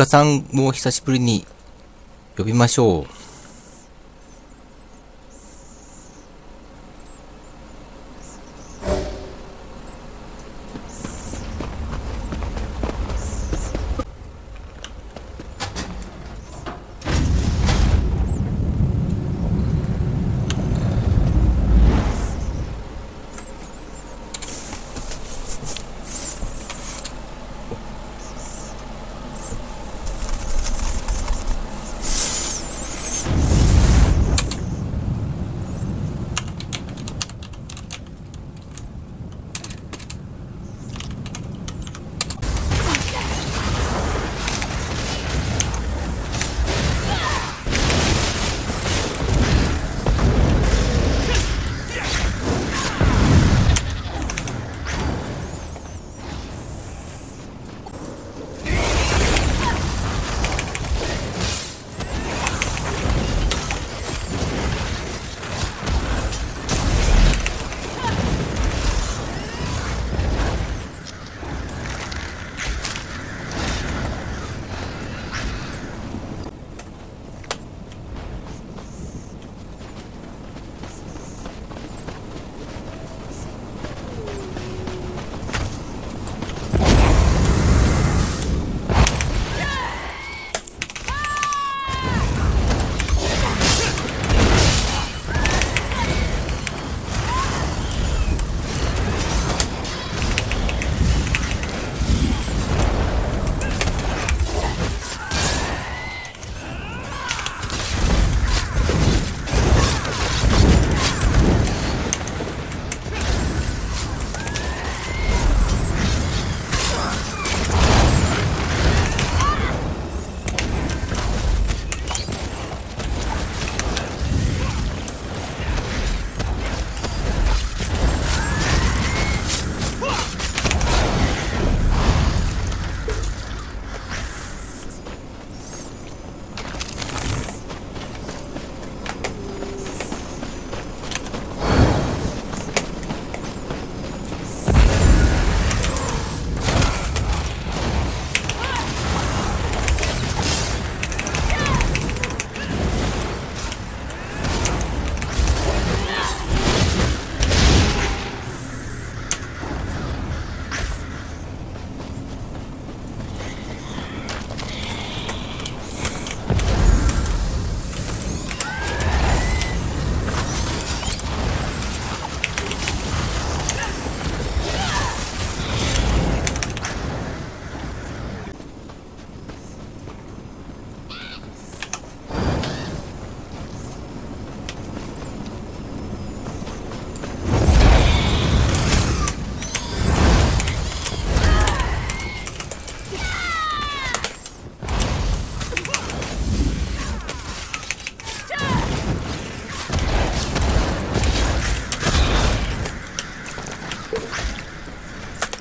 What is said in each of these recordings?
カさんも久しぶりに呼びましょう。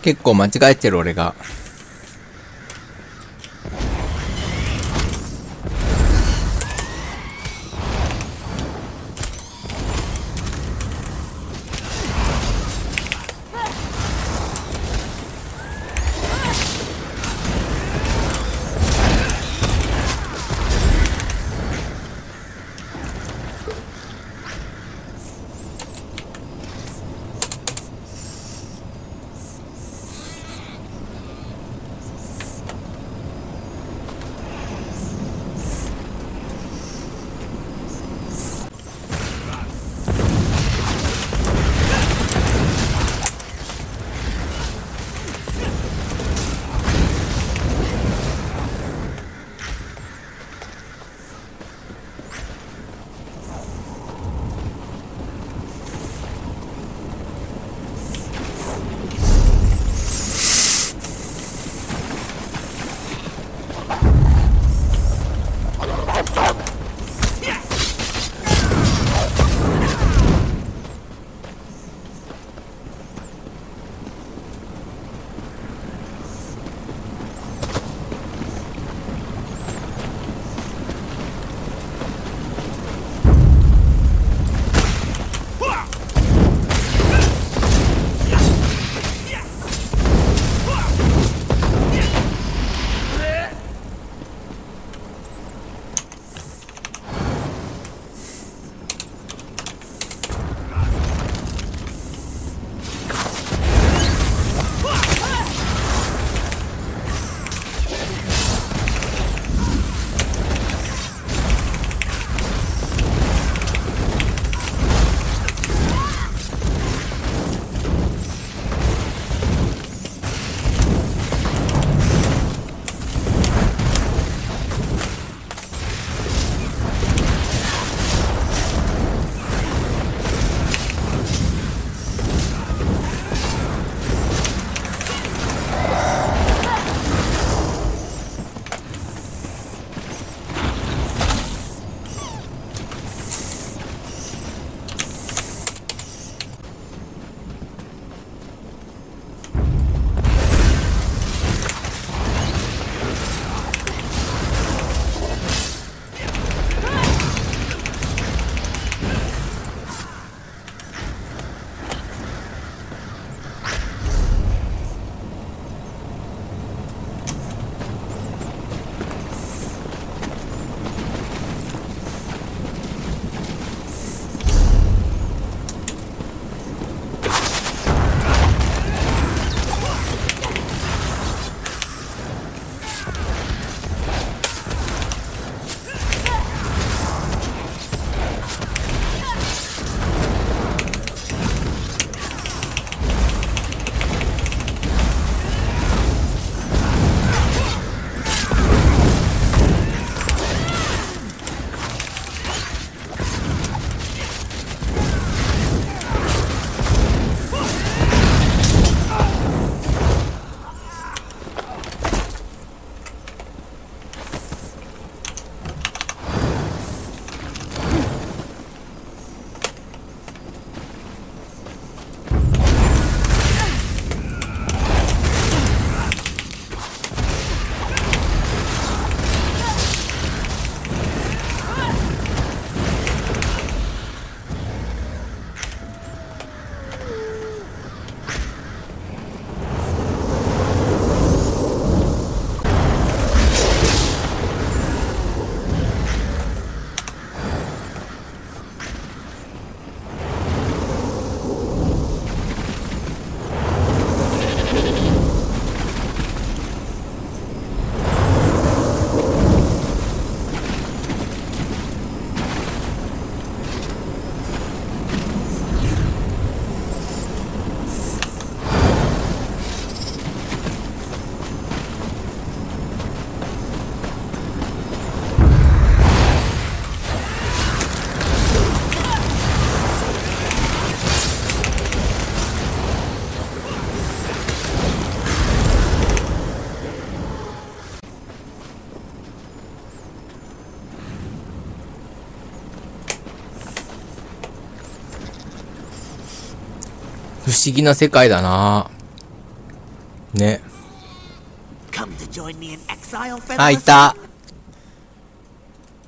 結構間違えてる俺が。不思議な世界だなね。 Come to join me in exile, あ、い Fenris? た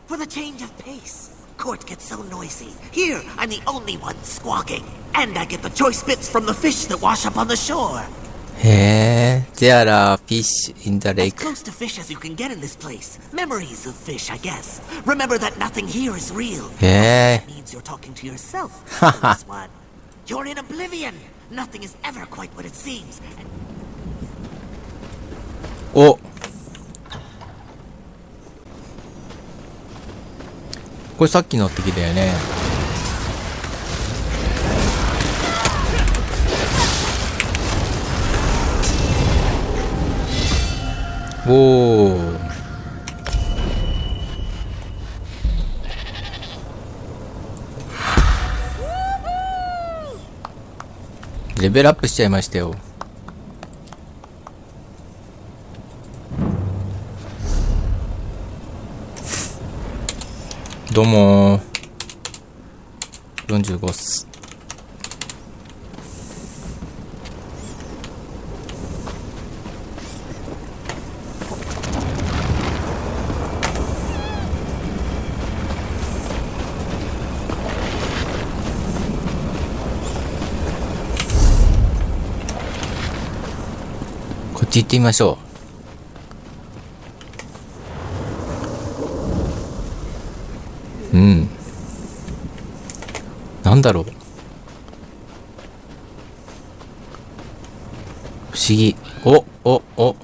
For the change of pace. Court gets so noisy. Here, I'm the only one squawking. And I get the choice bits from the fish that wash up on the shore. へえ。There are fish in the As lake. close to fish as you can get in this place. Memories of fish, I guess. Remember that nothing here is real. へえ。 That means you're talking to yourself. this one. You're in oblivion. Nothing is ever quite what it seems. And おこれさっきの敵だよね。おお。ベルアップしちゃいましたよ。どうもー。45っす。こっち行ってみましょう。うん。なんだろう。不思議。お、お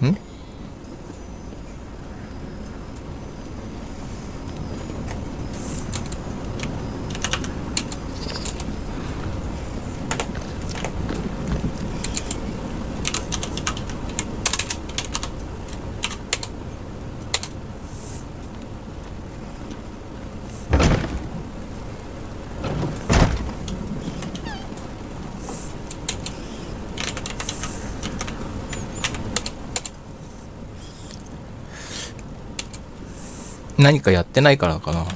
ん何かやってないからかな。